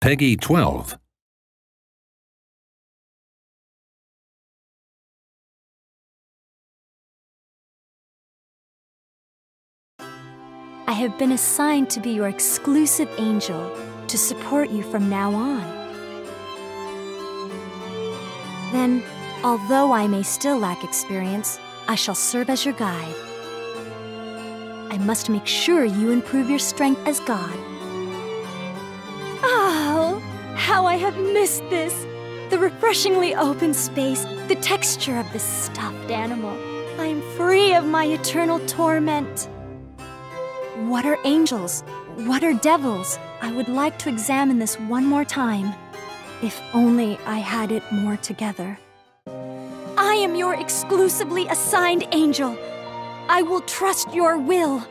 Peggy 12. I have been assigned to be your exclusive angel to support you from now on. Then, although I may still lack experience, I shall serve as your guide. I must make sure you improve your strength as God. How I have missed this! The refreshingly open space, the texture of this stuffed animal. I am free of my eternal torment. What are angels? What are devils? I would like to examine this one more time. If only I had it more together. I am your exclusively assigned angel. I will trust your will.